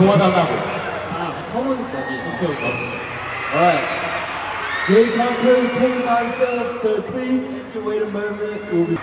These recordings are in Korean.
도와달라고. 아, 성훈까지. 오케이, 오케이. Alright. Jay Conquer came by himself, so please make your way to Mermaid. We'll be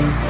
Bye.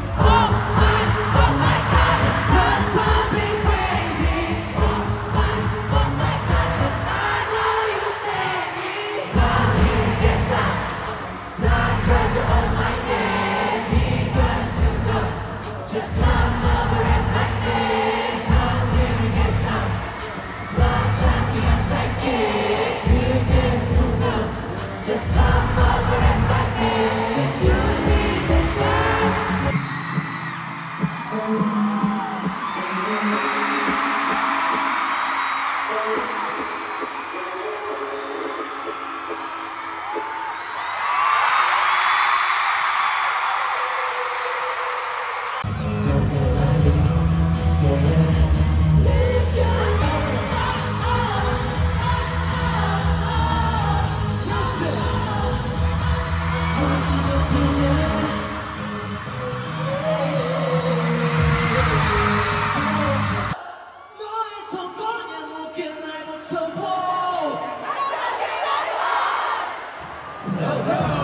Yes.